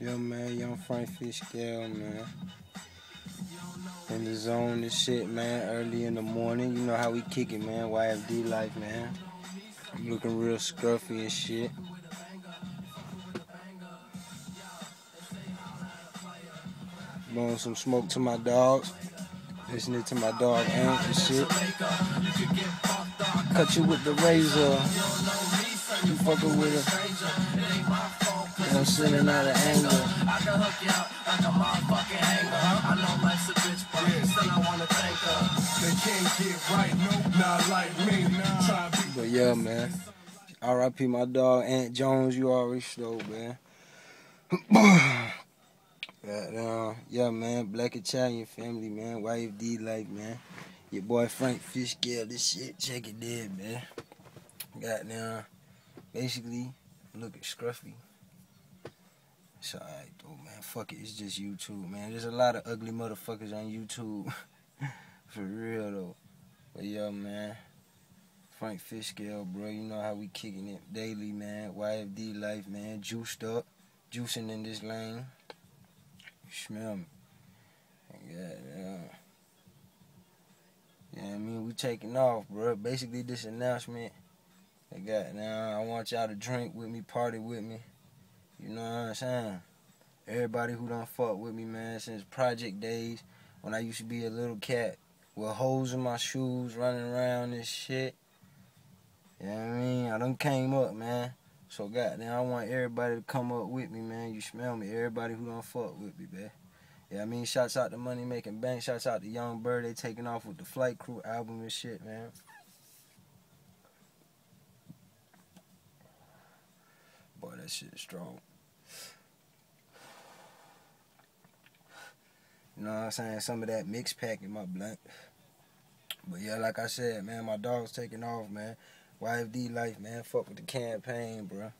Yo, man, young Frank Fishscale, man. In the zone and shit, man. Early in the morning, you know how we kick it, man. YFD life, man. I'm looking real scruffy and shit. Blowing some smoke to my dogs. Listening to my dog Ant and shit. Cut you with the razor. You fucking with it. I'm sending out of anger. I can hook you up like a motherfucking hanger. I know life's a bitch, but still I wanna thank her. They can't get right, no, not like me. Be but yeah, man. R.I.P. my dog Aunt Jones. You already know, man. yeah, uh, yeah, man. Black Italian family, man. YFD life, man. Your boy Frank Fish this shit. Check it dead, man. Goddamn. Basically, looking scruffy. It's alright though, man. Fuck it, it's just YouTube, man. There's a lot of ugly motherfuckers on YouTube. For real though. But yo, man. Frank Fishscale, bro. You know how we kicking it daily, man. YFD life, man. Juiced up. Juicing in this lane. You smell me. Yeah. Yeah, I mean, we taking off, bro. Basically, this announcement, I got now. I want y'all to drink with me, party with me. You know what I'm saying? Everybody who done fuck with me, man, since project days, when I used to be a little cat with holes in my shoes, running around and shit. You know what I mean? I done came up, man. So goddamn, I want everybody to come up with me, man. You smell me. Everybody who done fuck with me, man. Yeah, I mean, shouts out to Money Making Bank. Shouts out to Young Bird. They taking off with the Flight Crew album and shit, man. Boy, that shit is strong. You know what I'm saying? Some of that mix pack in my blunt. But yeah, like I said, man, my dog's taking off, man. YFD life, man. Fuck with the campaign, bro.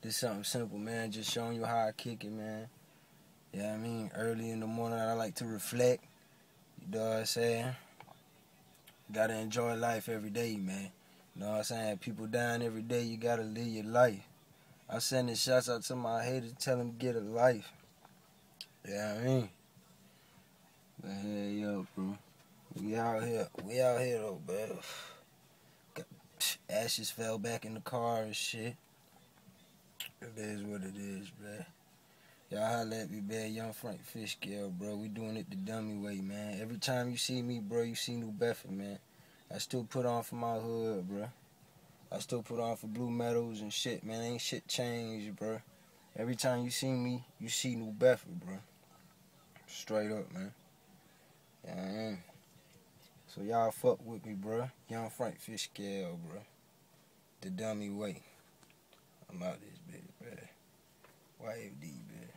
This something simple, man. Just showing you how I kick it, man. Yeah, you know I mean, early in the morning, I like to reflect. You know what I'm saying? Gotta enjoy life every day, man. You know what I'm saying? People dying every day. You gotta live your life. I send the shots out to my haters, tell them get a life. Yeah, I mean. But hey, yo, bro. We out here. We out here, though, bro. Got, ashes fell back in the car and shit. It is what it is, bro. Y'all holla at me, bad Young Frank Fishscale, bro. We doing it the dummy way, man. Every time you see me, bro, you see New Bedford, man. I still put on for my hood, bro. I still put on for Blue Metals and shit, man. Ain't shit changed, bro. Every time you see me, you see New Bedford, bro. Straight up, man. Yeah, So y'all fuck with me, bro. Young Frank Fishscale, bro. The dummy way. I'm out this bitch, bro. YFD, bro.